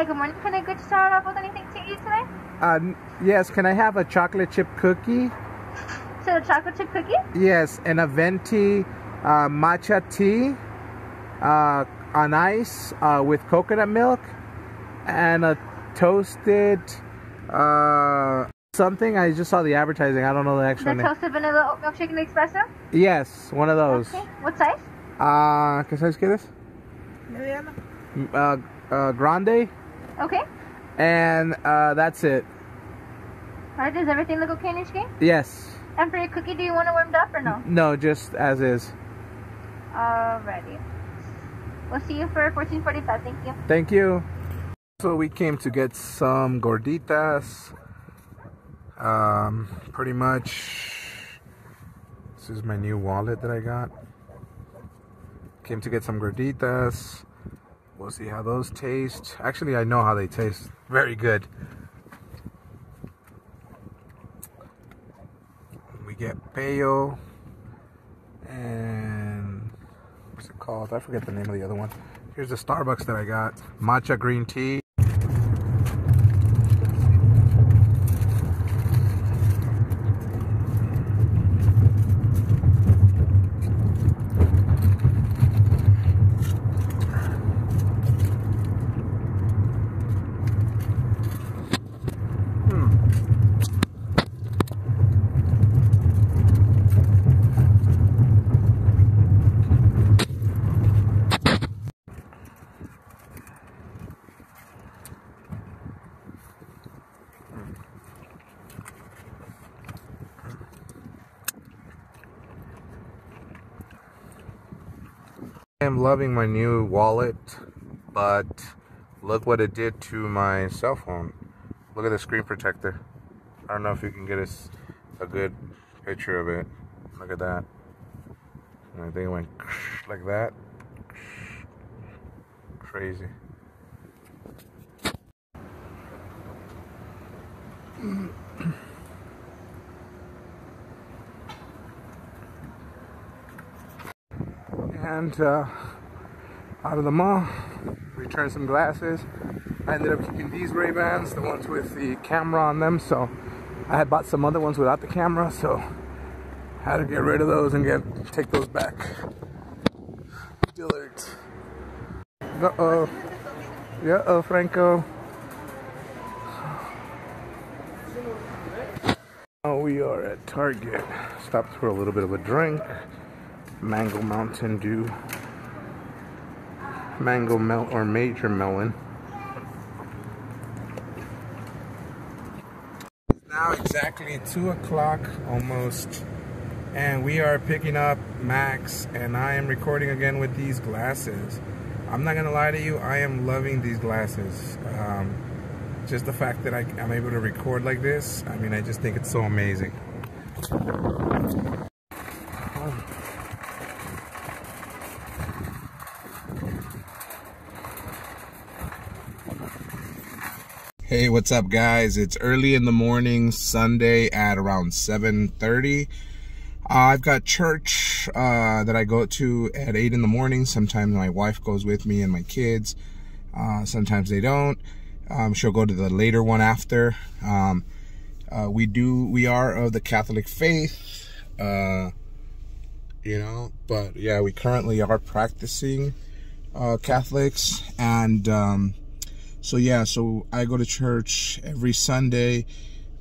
Hi, good morning. Can I get you started off with anything to eat today? Uh, yes, can I have a chocolate chip cookie? So a chocolate chip cookie? Yes, and a venti uh, matcha tea uh, on ice uh, with coconut milk and a toasted uh, something. I just saw the advertising. I don't know the actual The name. toasted vanilla oat milk shaken espresso? Yes, one of those. Okay. What size? Uh, ¿Qué size qué es? Uh, uh, grande. Okay. And uh, that's it. Alright, does everything look okay in your screen? Yes. And for your cookie, do you want it warmed up or no? No, just as is. Alrighty. We'll see you for 1445. Thank you. Thank you. So we came to get some gorditas. Um, pretty much, this is my new wallet that I got. Came to get some gorditas. We'll see how those taste. Actually, I know how they taste. Very good. We get payo and what's it called? I forget the name of the other one. Here's the Starbucks that I got. Matcha green tea. I am loving my new wallet, but look what it did to my cell phone. Look at the screen protector. I don't know if you can get us a good picture of it. Look at that. And I think it went like that. Crazy. And uh, out of the mall, returned some glasses. I ended up keeping these Ray Bans, the ones with the camera on them. So I had bought some other ones without the camera, so I had to get rid of those and get take those back. Dillards. Uh oh. Yeah, oh, Franco. Now we are at Target. Stopped for a little bit of a drink mango mountain dew. Mango mel or major melon. It's now exactly two o'clock almost and we are picking up Max and I am recording again with these glasses. I'm not gonna lie to you I am loving these glasses. Um, just the fact that I, I'm able to record like this I mean I just think it's so amazing Hey, what's up guys? It's early in the morning, Sunday at around 7.30. Uh, I've got church uh, that I go to at 8 in the morning. Sometimes my wife goes with me and my kids. Uh, sometimes they don't. Um, she'll go to the later one after. Um, uh, we do, we are of the Catholic faith, uh, you know, but yeah, we currently are practicing uh, Catholics and um, so yeah so i go to church every sunday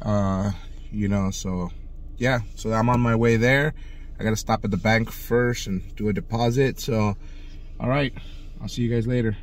uh you know so yeah so i'm on my way there. I gotta stop at the bank first and do a deposit so all right i'll see you guys later